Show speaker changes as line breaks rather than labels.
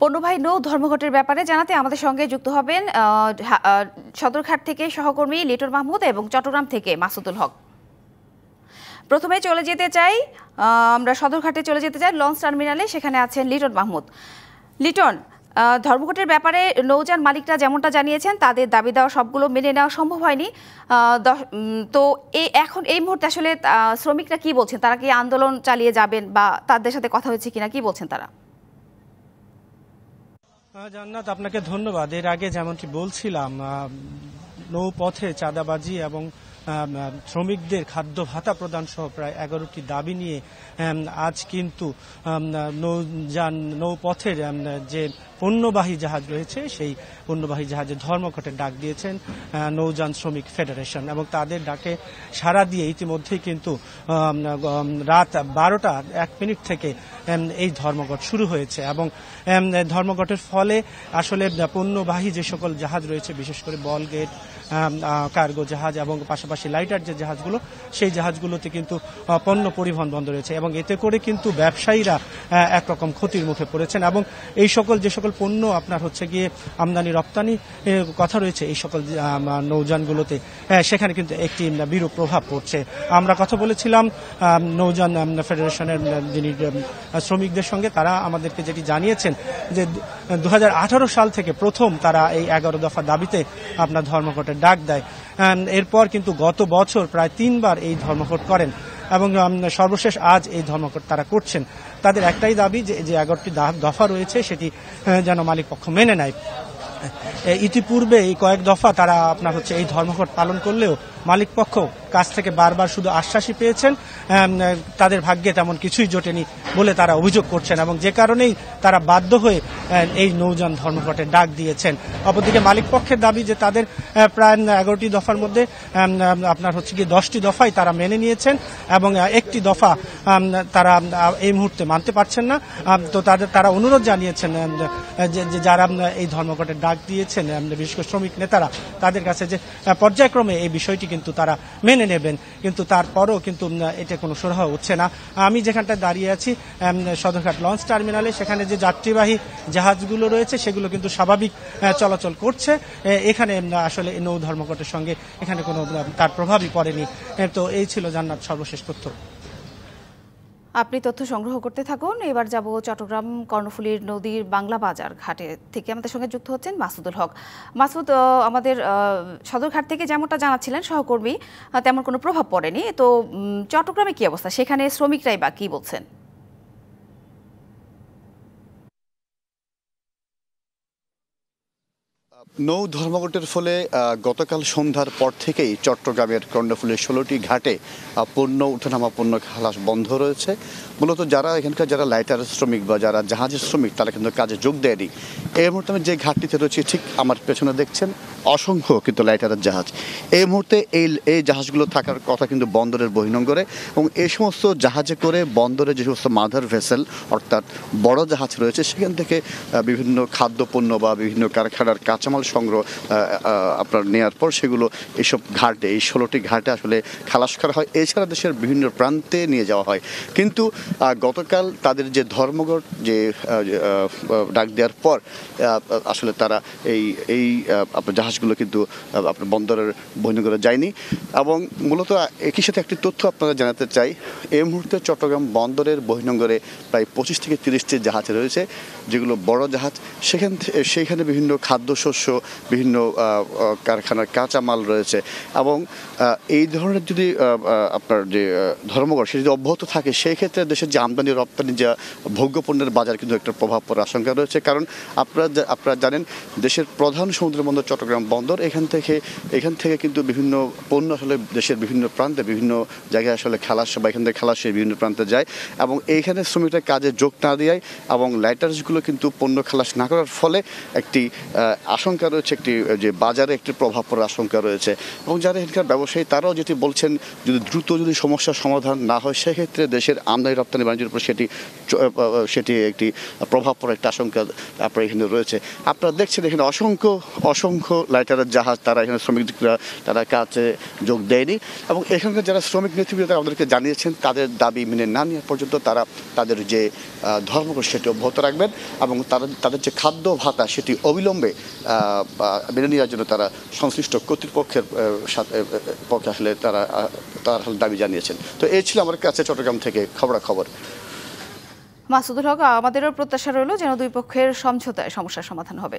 পণ্যবাহী নৌ ধর্মঘটের ব্যাপারে জানাতে আমাদের সঙ্গে যুক্ত হবেন সদরঘাট থেকে সহকর্মী লিটন মাহমুদ এবং চট্টগ্রাম থেকে মাসুদুল হক। প্রথমে চলে যেতে চাই আমরা সদরঘাটে চলে যেতে চাই লঞ্চ টার্মিনালে, সেখানে আছেন লিটন মাহমুদ। লিটন ধর্মঘটের ব্যাপারে নৌযান মালিকরা যেমনটা জানিয়েছেন, তাদের দাবি দেওয়া সবগুলো মেনে নেওয়া সম্ভব হয়নি। তো এই এখন এই মুহূর্তে আসলে শ্রমিকরা কি বলছেন? তারা কি আন্দোলন চালিয়ে যাবেন বা তাদের সাথে কথা হয়েছে কিনা, কি বলছেন তারা?
জান্নাত আপনাকে ধন্যবাদ। এর আগে যেমনটি বলছিলাম নৌপথে চাঁদাবাজি এবং শ্রমিকদের খাদ্য ভাতা প্রদান সহ প্রায় এগারোটি দাবি নিয়ে আজ কিন্তু নৌযান নৌপথের যে পণ্যবাহী জাহাজ রয়েছে, সেই পণ্যবাহী জাহাজে ধর্মঘটের ডাক দিয়েছেন নৌযান শ্রমিক ফেডারেশন এবং তাদের ডাকে সাড়া দিয়ে ইতিমধ্যেই কিন্তু রাত বারোটা এক মিনিট থেকে এই ধর্মঘট শুরু হয়েছে এবং ধর্মঘটের ফলে আসলে পণ্যবাহী যে সকল জাহাজ রয়েছে, বিশেষ করে বলগেট কার্গো জাহাজ এবং পাশাপাশি লাইটার যে জাহাজগুলো, সেই জাহাজগুলোতে কিন্তু পণ্য পরিবহন বন্ধ রয়েছে এবং এতে করে কিন্তু ব্যবসায়ীরা একরকম ক্ষতির মুখে পড়েছেন এবং এই সকল, যে সকল পণ্য আপনার হচ্ছে গিয়ে আমদানি, রপ্তানি কথা রয়েছে, এই সকল নৌযানগুলোতে সেখানে কিন্তু একটি বিরূপ প্রভাব পড়ছে। আমরা কথা বলেছিলাম নৌযান ফেডারেশনের যিনি শ্রমিকদের সঙ্গে, তারা আমাদেরকে যেটি জানিয়েছেন যে, দু হাজার আঠারো সাল থেকে প্রথম তারা এই এগারো দফা দাবিতে আপনার ধর্মঘটের ডাক দেয়। এরপর কিন্তু গত বছর প্রায় তিনবার এই ধর্মঘট করেন এবং সর্বশেষ আজ এই ধর্মঘট তারা করছেন। তাদের একটাই দাবি যে যে এগারোটি দফা রয়েছে সেটি যেন মালিক পক্ষ মেনে নেয়। ইতিপূর্বে এই কয়েক দফা তারা আপনার হচ্ছে এই ধর্মঘট পালন করলেও মালিক পক্ষ কাছ থেকে বারবার শুধু আশ্বাসই পেয়েছেন তাদের ভাগ্যে তেমন কিছুই জোটেনি বলে তারা অভিযোগ করছেন এবং যে কারণেই তারা বাধ্য হয়ে এই নৌযান ধর্মঘটের ডাক দিয়েছেন। অপরদিকে মালিকপক্ষের দাবি যে তাদের প্রায় এগারোটি দফার মধ্যে আপনার হচ্ছে কি দশটি দফাই তারা মেনে নিয়েছেন এবং একটি দফা তারা এই মুহূর্তে মানতে পারছেন না। তো তাদের, তারা অনুরোধ জানিয়েছেন যে যারা এই ধর্মঘটের ডাক দিয়েছেন বিশেষ করে শ্রমিক নেতারা, তাদের কাছে যে পর্যায়ক্রমে এই বিষয়টি কিন্তু তারা মেনে নেবেন। কিন্তু তারপরও কিন্তু এটা কোনো সুরাহ হচ্ছে না। আমি যেখানটা দাঁড়িয়ে আছি সদরঘাট লঞ্চ টার্মিনালে, সেখানে যে যাত্রীবাহী জাহাজগুলো রয়েছে, সেগুলো কিন্তু স্বাভাবিক চলাচল করছে। এখানে আসলে নৌ ধর্মঘটের সঙ্গে এখানে কোনো তার প্রভাবই পড়েনি। তো এই ছিল জান্নাত সর্বশেষ তথ্য।
আপনি তথ্য সংগ্রহ করতে থাকুন। এবার যাব চট্টগ্রাম কর্ণফুলীর নদীর বাংলা বাজার ঘাটে থেকে আমাদের সঙ্গে যুক্ত হচ্ছেন মাসুদুল হক। মাসুদ আমাদের সদরঘাট থেকে যেমনটা জানাচ্ছিলেন সহকর্মী তেমন কোনো প্রভাব পড়েনি। তো চট্টগ্রামে কি অবস্থা? সেখানে শ্রমিকরাই বা কি বলছেন?
নৌ ধর্মঘটের ফলে গতকাল সন্ধ্যার পর থেকেই চট্টগ্রামের কর্ণফুলের ষোলোটি ঘাটে পণ্য উঠানামা পণ্য খালাস বন্ধ রয়েছে। মূলত যারা এখানকার যারা লাইটার শ্রমিক বা যারা জাহাজের শ্রমিক, তারা কিন্তু কাজে যোগ দেয়নি। এই মুহূর্তে আমি যে ঘাটটিতে রয়েছে, ঠিক আমার পেছনে দেখছেন অসংখ্য কিন্তু লাইটারের জাহাজ। এই মুহূর্তে এই এই জাহাজগুলো থাকার কথা কিন্তু বন্দরের বহিনঙ্গরে এবং এই সমস্ত জাহাজে করে বন্দরে যে সমস্ত মাদার ভেসেল, অর্থাৎ বড় জাহাজ রয়েছে, সেখান থেকে বিভিন্ন খাদ্যপণ্য বা বিভিন্ন কারখানার কাঁচামাল সংগ্রহ আহ, আহ, আপনার নেওয়ার পর সেগুলো এইসব ঘাটে এই ষোলোটি ঘাটে আসলে খালাস করা হয়। এছাড়া দেশের বিভিন্ন প্রান্তে নিয়ে যাওয়া হয়। কিন্তু গতকাল তাদের যে ধর্মঘট যে ডাক দেওয়ার পর আসলে তারা এই এই আপনার জাহাজগুলো কিন্তু আপনার বন্দরের বহিনগরে যায়নি। এবং মূলত একই সাথে একটি তথ্য আপনারা জানাতে চাই এই মুহূর্তে চট্টগ্রাম বন্দরের বহিনগরে প্রায় পঁচিশ থেকে তিরিশটি জাহাজ রয়েছে যেগুলো বড় জাহাজ। সেখান সেইখানে বিভিন্ন খাদ্যশস্য বিভিন্ন আহ, আহ, কারখানার কাঁচামাল রয়েছে এবং এই ধরনের যদি আপনার যে ধর্মঘট সেটা যদি অব্যাহত থাকে সেই ক্ষেত্রে দেশের যে আমদানি রপ্তানি যা ভোগ্যপণ্যের বাজার কিন্তু একটা প্রভাব পড়ার আশঙ্কা রয়েছে। কারণ আপনারা আপনারা জানেন দেশের প্রধান সমুদ্র বন্দর চট্টগ্রাম বন্দর। এখান থেকে এখান থেকে কিন্তু বিভিন্ন পণ্য আসলে দেশের বিভিন্ন প্রান্তে বিভিন্ন জায়গায় আসলে খালাস বা এখান থেকে খালাস বিভিন্ন প্রান্তে যায় এবং এইখানে শ্রমিকরা কাজে যোগ না দেয় এবং লাইটার্সগুলো কিন্তু পণ্য খালাস না করার ফলে একটি আহ, আশঙ্কা রয়েছে একটি, যে বাজারে একটি প্রভাব পড়ার আশঙ্কা রয়েছে। এবং যারা এখানকার ব্যবসায়ী, তারাও যেটি বলছেন, যদি দ্রুত যদি সমস্যার সমাধান না হয়, সেক্ষেত্রে দেশের আমদানি, রপ্তানি, বাণিজ্যের উপর সেটি সেটি একটি প্রভাব পড়ার একটা আশঙ্কা আপনার এখানে রয়েছে। আপনারা দেখছেন এখানে অসংখ্য অসংখ্য লাইটারের জাহাজ, তারা এখানে শ্রমিকরা তারা কাজে যোগ দেয়নি। এবং এখানকার যারা শ্রমিক নেতৃবৃন্দ, তারা আমাদেরকে জানিয়েছেন, তাদের দাবি মেনে না নেওয়া পর্যন্ত তারা তাদের যে ধর্মঘট, সেটি অব্যাহত রাখবেন। এবং তারা তাদের যে খাদ্য ভাতা, সেটি অবিলম্বে মেনে নেওয়ার জন্য তারা সংশ্লিষ্ট কর্তৃপক্ষের সাথে পক্ষে আসলে তারা তার দাবি জানিয়েছেন। তো এই ছিল আমার কাছে চট্টগ্রাম থেকে খবরাখবর।
মাসুদুল হক, আমাদেরও প্রত্যাশা রইল যেন দুই পক্ষের সমঝোতায় সমস্যার সমাধান হবে।